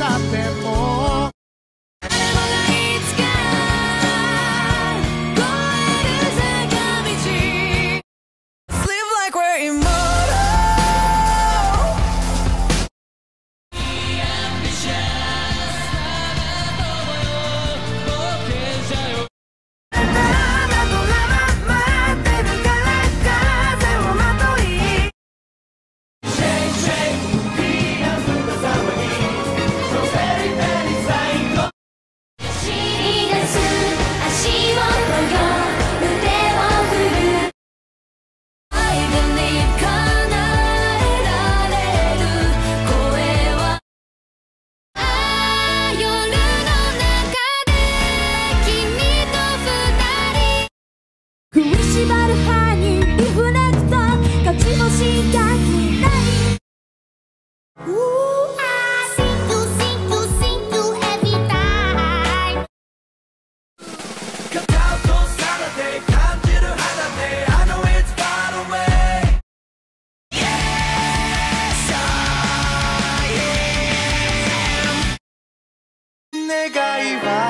da temor. 願いは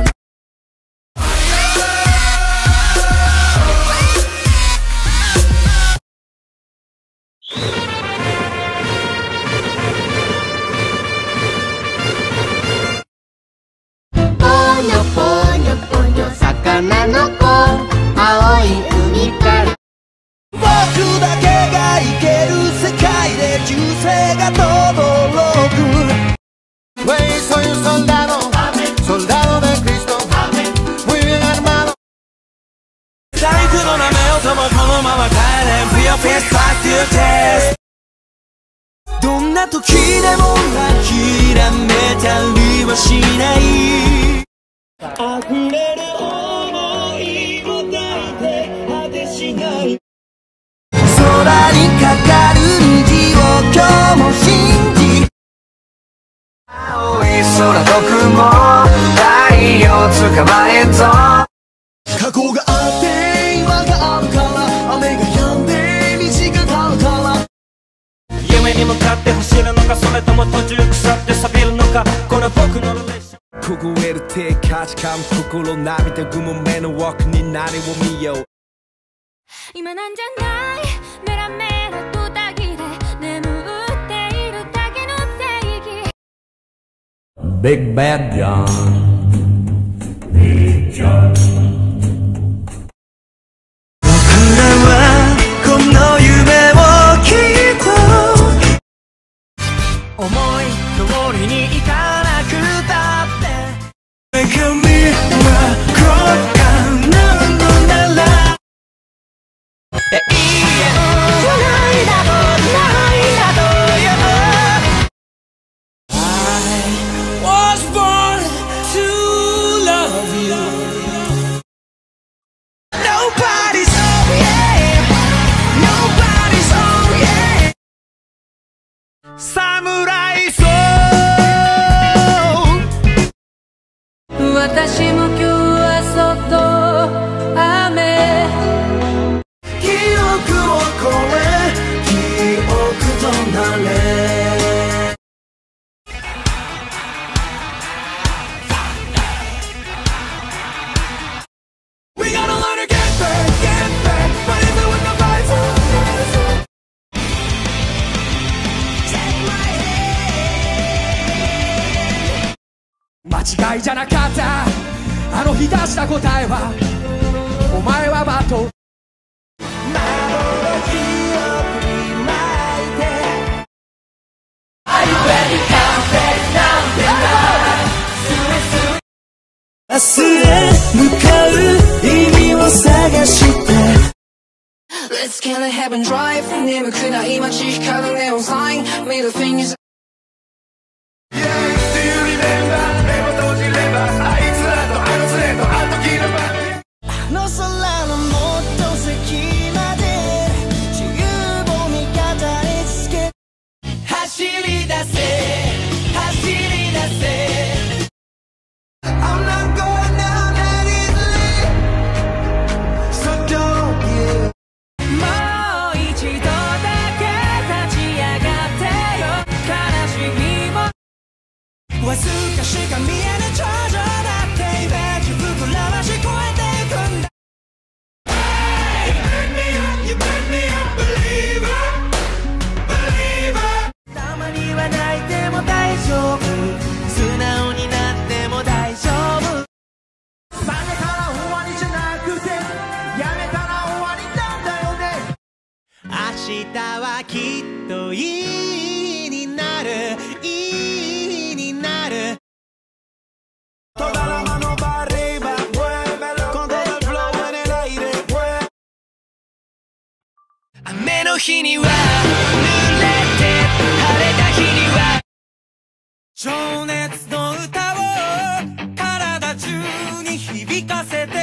な時でも諦めたりはしない溢れる想いを抱いて果てしない空にかかる虹を今日も信じ青い空と雲太陽捕まえと夢に向かって走るのかそれとも途中腐って錆びるのかこの僕の列車凍える手価値観心涙ぐむ目の奥に何を見よう。今なんじゃない？メラメラとたぎで眠っているだけの正義。Big Bad John. 僕私も間違いじゃなかったあの日出した答えはお前はバトル明日へ向かう意味を探して Let's get a heaven drive 眠くない街光るネオンサイン Middle fingers わずかしか見えぬ 日には濡れて晴れた日には。情熱の歌を体中に響かせて。